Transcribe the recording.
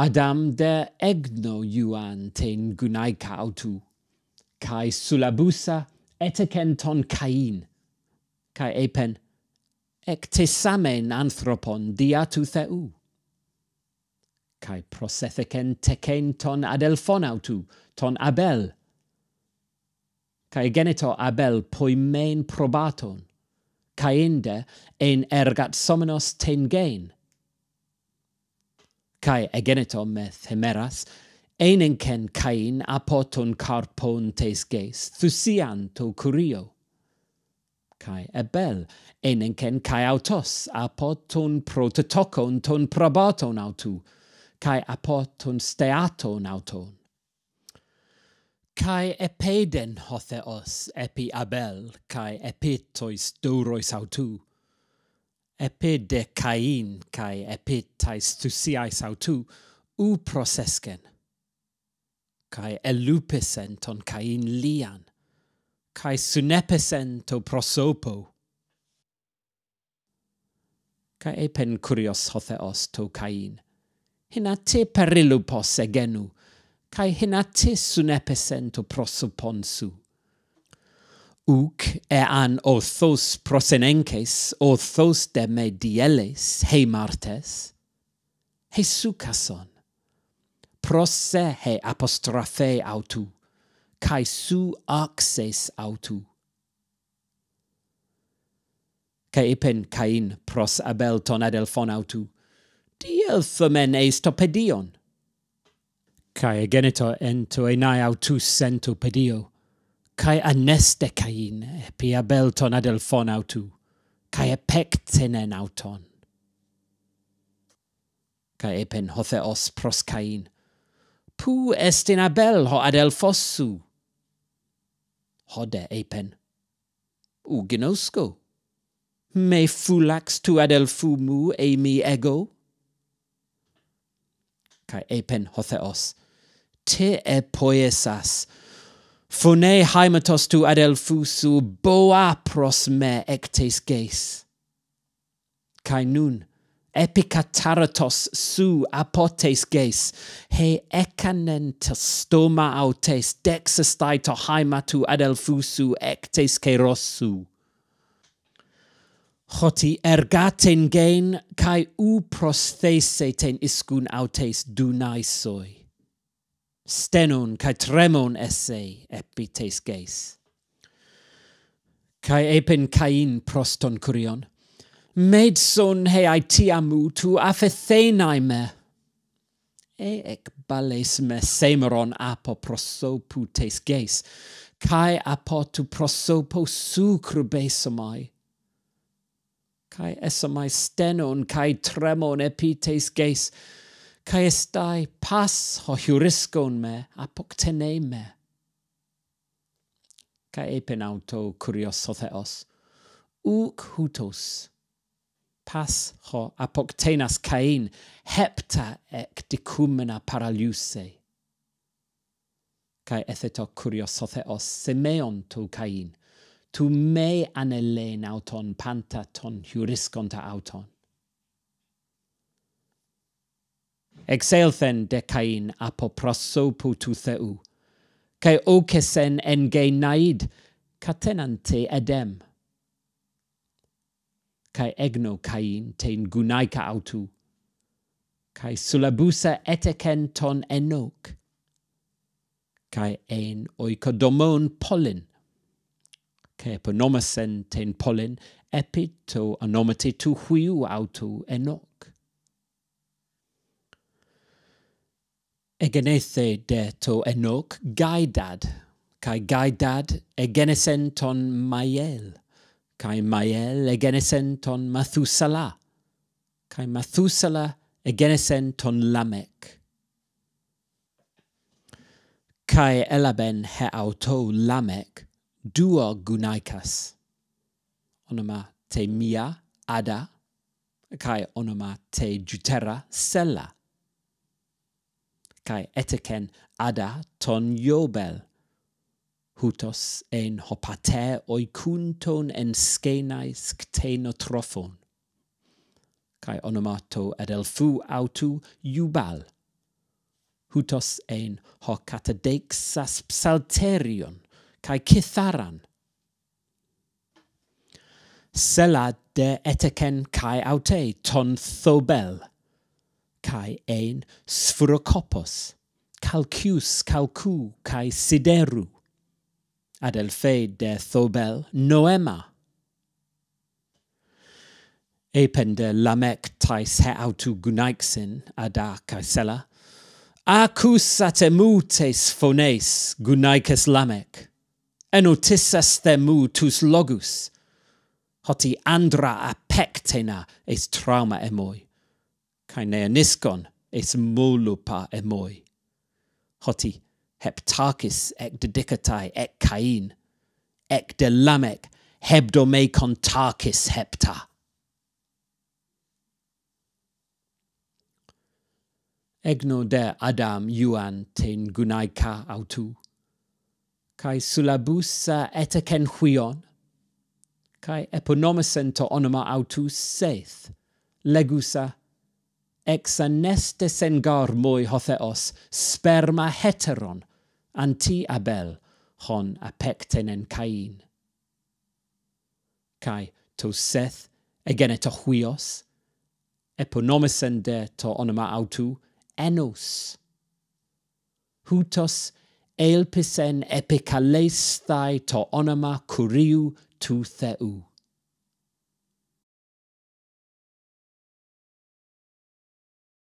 Adam de egno iuan ten gunai cautu, cae sulabusa eteken ton cain, cae epen, ec te samen anthropon diatu theu. Cae prosetheken teken ton adelphonautu, ton abel, cae genito abel poimen probaton, cainde en ergat somenos ten gen, kai egenetom hemeras einenken kain apoton carpon tes geis thusianto curio. Kai ebel einenken kai autos apoton prototokon ton probaton autu kai apoton steaton auton. Kai epeden hotheos epi abel kai epitois dourois autu epidecain kai epitaistusiais autu, u prosescen kai elupesen ton cain lian. Kai sunepesen to prosopo. Kai epen curios hotheos to cain hina te perilupos egenu. Kai hina te sunepesen to prosoponsu Uc ean othos prosenences, othos de me dieles, he martes, he sukason prosse he apostrophe autu, kai su axes autu. kai epen kain pros abel ton adelphon autu, diel themen eisto pedion. Genito ento enai autu sento pedio, cae aneste cain, epi abelton ad autu, cae epectenen auton. Cae epen hotheos pros cain, pu est in abel ho ad. Hode epen, uginosco, me fulax tu ad elfumu e mi ego? Cae epen hotheos, te e poesas, Phone haimatos tu adelphusu boa pros me ectes geis. Kai nun, epicataratos su apotes geis, he ecanen te stoma autes dexestai to haimatu adelphusu ectes cerosu. Hoti ergaten gen, kai u prosthese ten iscun autes dunaisoi stenon kai tremon esse epites geis. Kai epen kain proston kurion med son he aitiamu tu afethenai me. E ek bales me semeron apo prosoputes geis. Kai apo tu prosopo sucrubesomai kai esomai stenon kai tremon epites geis kai estai pas ho heuriscon me apoctene me. Kai epen auto curios hotheos, uc hutos, pas ho apoctenas cain, hepta ec dicumena paraliuse. kai etheto curios hotheos, semeon to cain, tu me anelen auton panta ton heurisconta auton. exelthen de cain apo prosopu tu theu, cae ocesen en ge naid catenante edem. Cae egno cain ten gunaika autu, cae sulabusa eteken ton enok, cae en oikodomon polin, cae eponomasen ten polin epito anomate tu huiu autu enok. egenese de to Enoch gaidad, kai gaidad egenesen ton Mael, kai Mael egenesen ton Mathusala, kai Mathusala egenesen ton Lamech. Kai elaben he auto Lamech duo gunaikas, onoma te mia ada, kai onoma te jutera sella, kai eteken ada ton iobel hutos en hopate oikunton en skenais ktenotrophon kai onomato adelfu autu yubal hutos en hocatadeixas psalterion kai kitharan sela de eteken kai aute ton thobel kai ein sphrocopos calcius calcu kai sideru adelfe de thobel noema Epen de lamek tais he autu gunaixin ada kaisela. Acus atemutes phones gunaikes lamek. Enotissas themu tus logus. Hoti andra apectena es trauma emoi. kai neaniskon es molupa emoi. Hoti heptakis ec dedicatai ec Cain, ec de Lamech hebdomecon tarchis hepta. Egno de Adam Yuan ten gunaica autu, Kai sulabusa etaken huion, Kai eponomisen to onoma autu seith, legusa exanest esengar mwy hotheos, sperma heteron, anti abel, hon a pecten en cain. Kai to seth egen eto chwios, eponomisen de to onoma autu, enos. Houtos elpisen epicalesthai to onoma curiu tu theu.